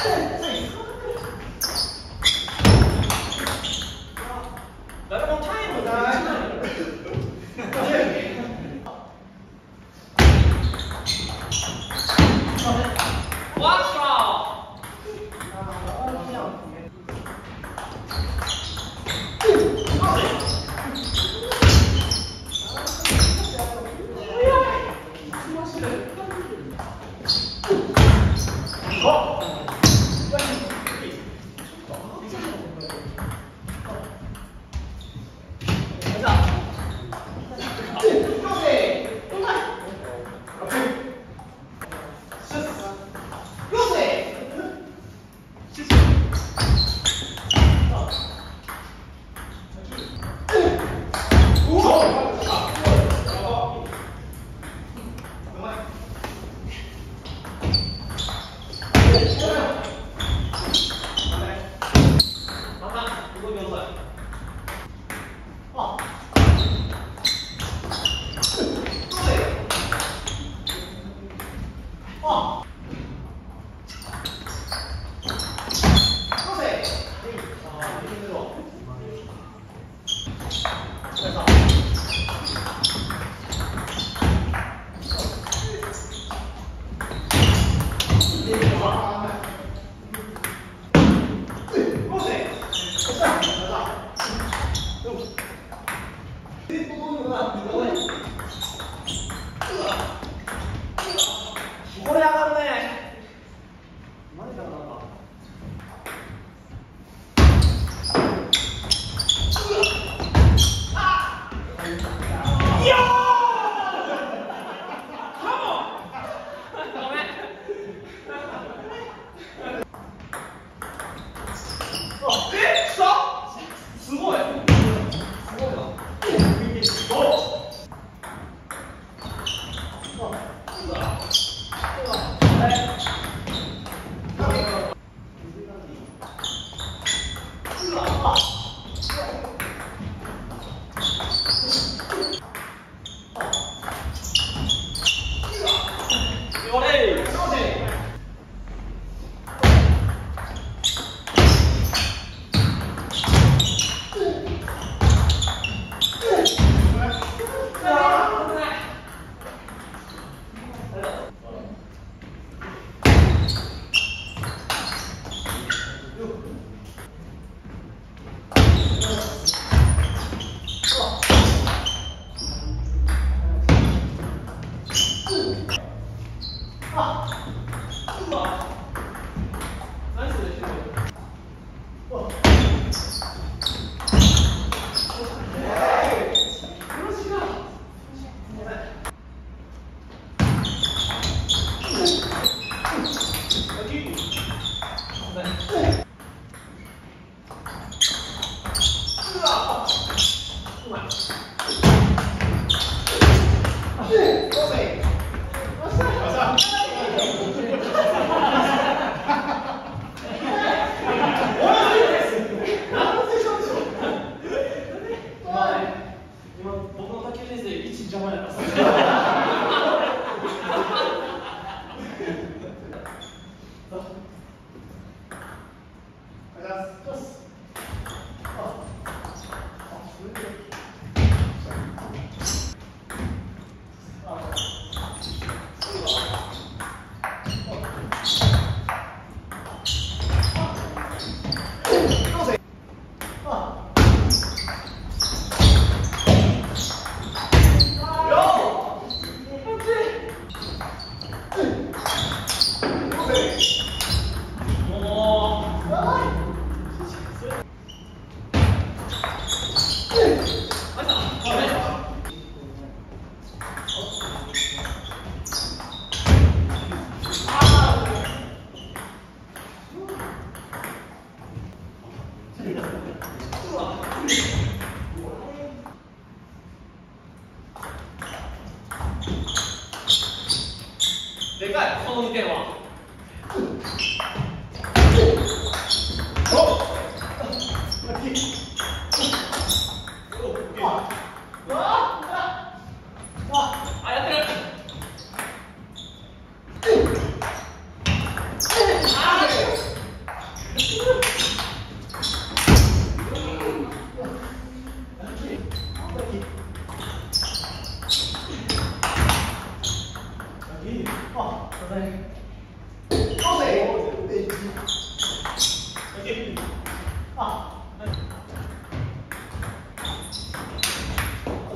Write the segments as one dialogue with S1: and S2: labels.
S1: Hey, hey.
S2: 是，哇 Hola, out.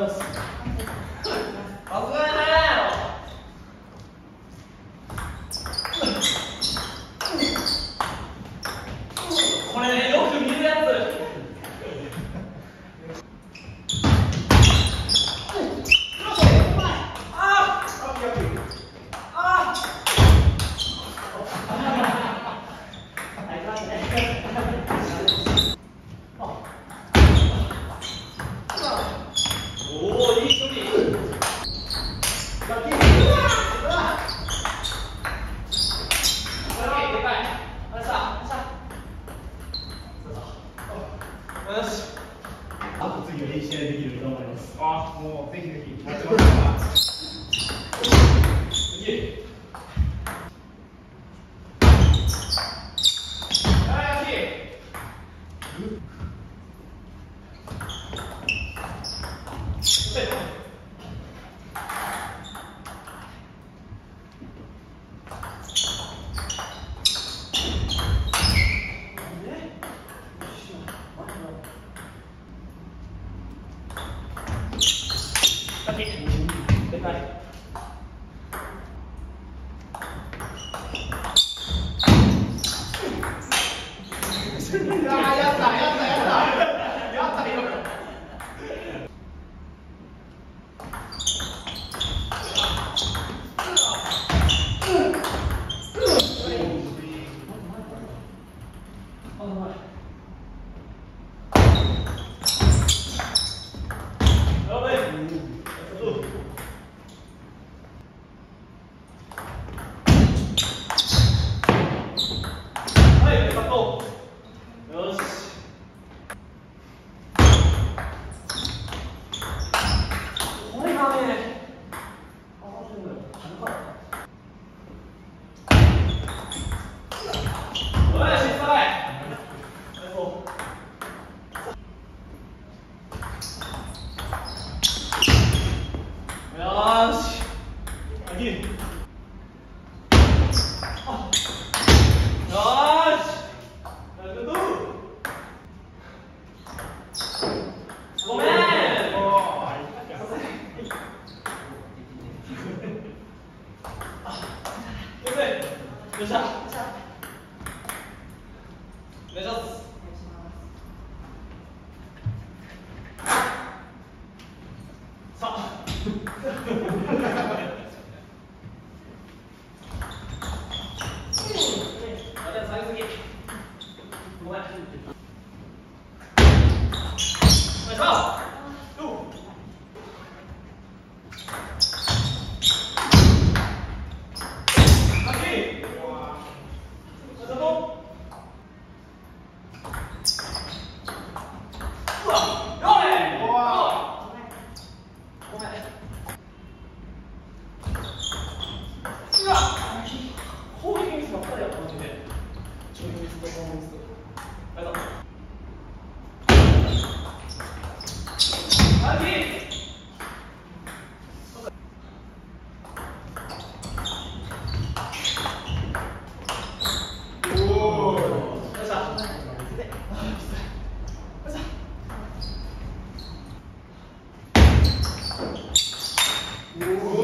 S2: dança. Vamos lá. Good night. Oh, my. しゃお願いします。さあ Ooh.